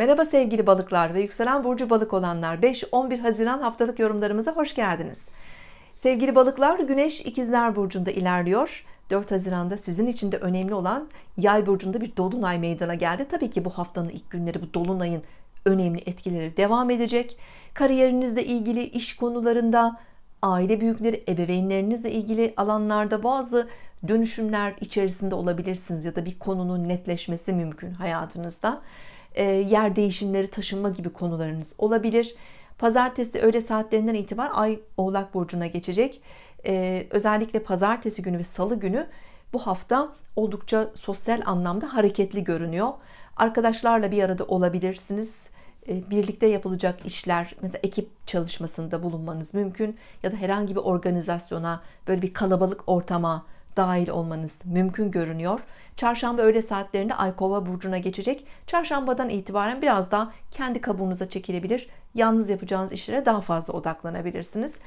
Merhaba sevgili balıklar ve yükselen burcu balık olanlar 5-11 Haziran haftalık yorumlarımıza hoş geldiniz. Sevgili balıklar Güneş ikizler burcunda ilerliyor. 4 Haziran'da sizin için de önemli olan Yay burcunda bir dolunay meydana geldi. Tabii ki bu haftanın ilk günleri bu dolunayın önemli etkileri devam edecek. Kariyerinizle ilgili iş konularında, aile büyükleri, ebeveynlerinizle ilgili alanlarda bazı dönüşümler içerisinde olabilirsiniz ya da bir konunun netleşmesi mümkün hayatınızda. E, yer değişimleri, taşınma gibi konularınız olabilir. Pazartesi öğle saatlerinden itibaren Ay Oğlak Burcu'na geçecek. E, özellikle pazartesi günü ve salı günü bu hafta oldukça sosyal anlamda hareketli görünüyor. Arkadaşlarla bir arada olabilirsiniz. E, birlikte yapılacak işler, mesela ekip çalışmasında bulunmanız mümkün ya da herhangi bir organizasyona, böyle bir kalabalık ortama dahil olmanız mümkün görünüyor. Çarşamba öğle saatlerinde Ay Kova burcuna geçecek. Çarşambadan itibaren biraz daha kendi kabuğunuza çekilebilir. Yalnız yapacağınız işlere daha fazla odaklanabilirsiniz.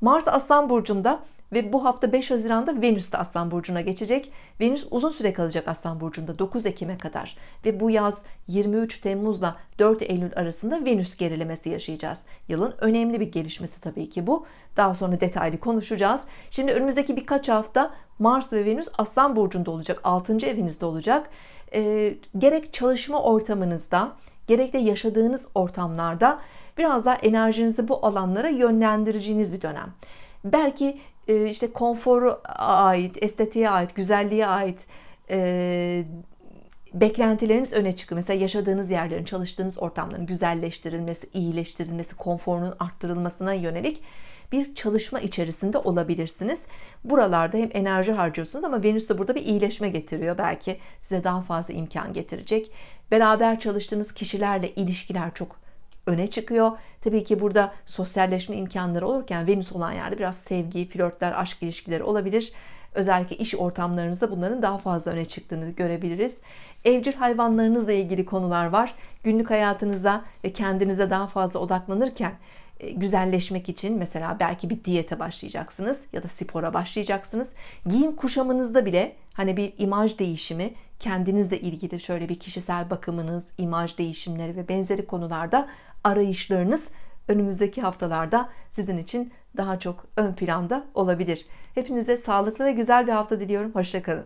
Mars Aslan burcunda ve bu hafta 5 Haziran'da Venüs de Aslan Burcu'na geçecek. Venüs uzun süre kalacak Aslan Burcu'nda 9 Ekim'e kadar. Ve bu yaz 23 Temmuz'la 4 Eylül arasında Venüs gerilemesi yaşayacağız. Yılın önemli bir gelişmesi tabii ki bu. Daha sonra detaylı konuşacağız. Şimdi önümüzdeki birkaç hafta Mars ve Venüs Aslan Burcu'nda olacak. 6. evinizde olacak. E, gerek çalışma ortamınızda gerek de yaşadığınız ortamlarda biraz daha enerjinizi bu alanlara yönlendireceğiniz bir dönem. Belki e, işte konforu ait, estetiğe ait, güzelliğe ait e, beklentileriniz öne çıkıyor. Mesela yaşadığınız yerlerin, çalıştığınız ortamların güzelleştirilmesi, iyileştirilmesi, konforunun arttırılmasına yönelik bir çalışma içerisinde olabilirsiniz. Buralarda hem enerji harcıyorsunuz ama Venüs de burada bir iyileşme getiriyor. Belki size daha fazla imkan getirecek. Beraber çalıştığınız kişilerle ilişkiler çok öne çıkıyor. Tabii ki burada sosyalleşme imkanları olurken Venüs olan yerde biraz sevgi, flörtler, aşk ilişkileri olabilir. Özellikle iş ortamlarınızda bunların daha fazla öne çıktığını görebiliriz. Evcil hayvanlarınızla ilgili konular var. Günlük hayatınıza ve kendinize daha fazla odaklanırken e, güzelleşmek için mesela belki bir diyete başlayacaksınız ya da spora başlayacaksınız. Giyim kuşamınızda bile hani bir imaj değişimi kendinizle ilgili şöyle bir kişisel bakımınız, imaj değişimleri ve benzeri konularda arayışlarınız önümüzdeki haftalarda sizin için daha çok ön planda olabilir. Hepinize sağlıklı ve güzel bir hafta diliyorum. Hoşçakalın.